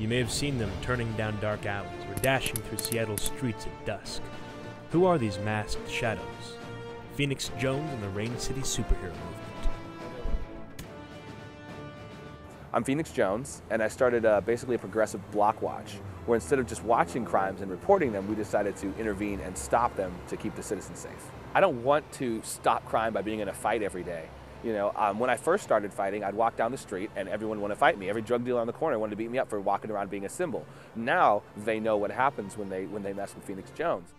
You may have seen them turning down dark alleys or dashing through Seattle's streets at dusk. Who are these masked shadows? Phoenix Jones and the Rain City superhero movement. I'm Phoenix Jones, and I started uh, basically a progressive block watch, where instead of just watching crimes and reporting them, we decided to intervene and stop them to keep the citizens safe. I don't want to stop crime by being in a fight every day. You know, um, when I first started fighting, I'd walk down the street and everyone wanted to fight me. Every drug dealer on the corner wanted to beat me up for walking around being a symbol. Now they know what happens when they when they mess with Phoenix Jones.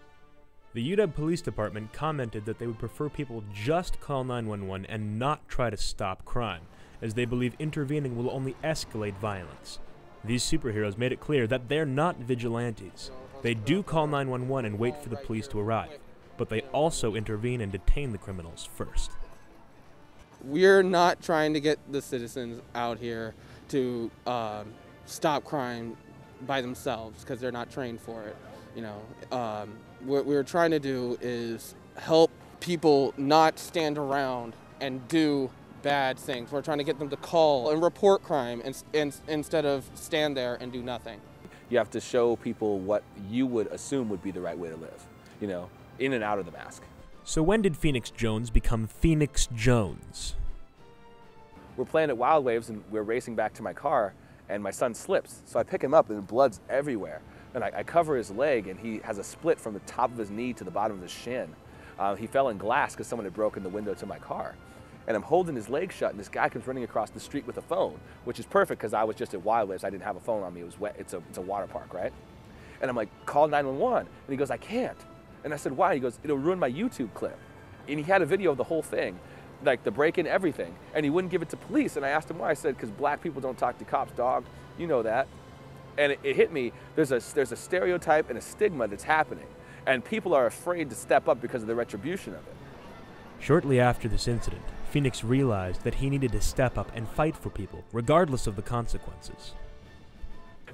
The UW Police Department commented that they would prefer people just call 911 and not try to stop crime, as they believe intervening will only escalate violence. These superheroes made it clear that they're not vigilantes. They do call 911 and wait for the police to arrive, but they also intervene and detain the criminals first. We're not trying to get the citizens out here to um, stop crime by themselves because they're not trained for it. You know, um, what we're trying to do is help people not stand around and do bad things. We're trying to get them to call and report crime in, in, instead of stand there and do nothing. You have to show people what you would assume would be the right way to live, you know, in and out of the mask. So when did Phoenix Jones become Phoenix Jones? We're playing at Wild Waves and we're racing back to my car and my son slips. So I pick him up and blood's everywhere. And I, I cover his leg and he has a split from the top of his knee to the bottom of his shin. Uh, he fell in glass because someone had broken the window to my car. And I'm holding his leg shut and this guy comes running across the street with a phone, which is perfect because I was just at Wild Waves. I didn't have a phone on me. It was wet. It's a, it's a water park, right? And I'm like, call 911. And he goes, I can't. And I said, why? He goes, it'll ruin my YouTube clip. And he had a video of the whole thing, like the break in everything. And he wouldn't give it to police. And I asked him why. I said, because black people don't talk to cops, dog. You know that. And it, it hit me. There's a, there's a stereotype and a stigma that's happening. And people are afraid to step up because of the retribution of it. Shortly after this incident, Phoenix realized that he needed to step up and fight for people, regardless of the consequences.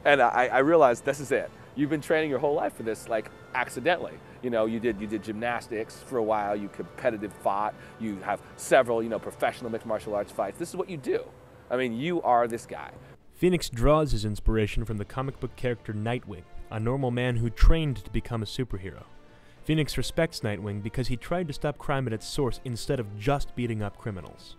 And I, I realized this is it. You've been training your whole life for this, like accidentally. You know, you did you did gymnastics for a while. You competitive fought. You have several, you know, professional mixed martial arts fights. This is what you do. I mean, you are this guy. Phoenix draws his inspiration from the comic book character Nightwing, a normal man who trained to become a superhero. Phoenix respects Nightwing because he tried to stop crime at its source instead of just beating up criminals.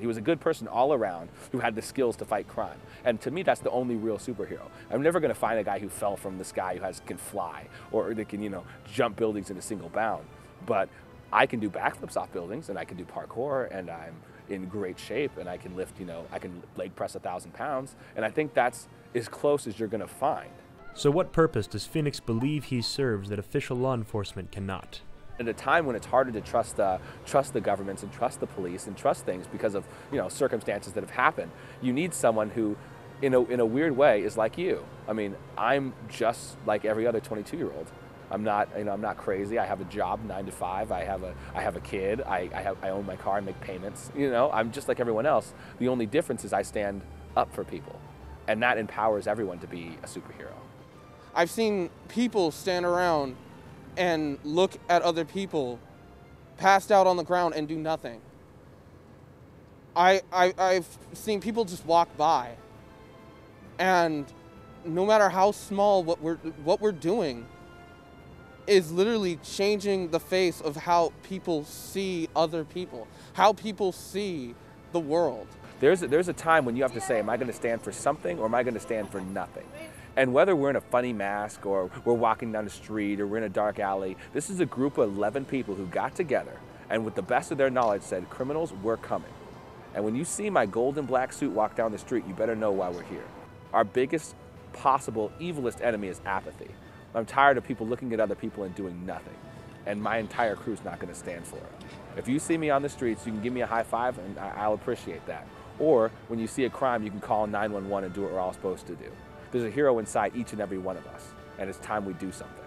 He was a good person all around who had the skills to fight crime. And to me, that's the only real superhero. I'm never going to find a guy who fell from the sky who has, can fly or that can, you know, jump buildings in a single bound. But I can do backflips off buildings and I can do parkour and I'm in great shape and I can lift, you know, I can leg press a thousand pounds. And I think that's as close as you're going to find. So, what purpose does Phoenix believe he serves that official law enforcement cannot? At a time when it's harder to trust the, trust the governments and trust the police and trust things because of you know circumstances that have happened, you need someone who, in a, in a weird way, is like you. I mean, I'm just like every other 22 year old. I'm not, you know, I'm not crazy. I have a job, nine to five. I have a, I have a kid. I, I, have, I own my car. I make payments. You know, I'm just like everyone else. The only difference is I stand up for people, and that empowers everyone to be a superhero. I've seen people stand around and look at other people passed out on the ground and do nothing. I, I, I've seen people just walk by. And no matter how small what we're, what we're doing is literally changing the face of how people see other people, how people see the world. There's a, there's a time when you have to say, am I going to stand for something or am I going to stand for nothing? And whether we're in a funny mask or we're walking down the street or we're in a dark alley, this is a group of 11 people who got together and with the best of their knowledge said, criminals, we're coming. And when you see my golden black suit walk down the street, you better know why we're here. Our biggest possible evilest enemy is apathy. I'm tired of people looking at other people and doing nothing. And my entire crew's not going to stand for it. If you see me on the streets, you can give me a high five and I'll appreciate that. Or when you see a crime, you can call 911 and do what we're all supposed to do. There's a hero inside each and every one of us, and it's time we do something.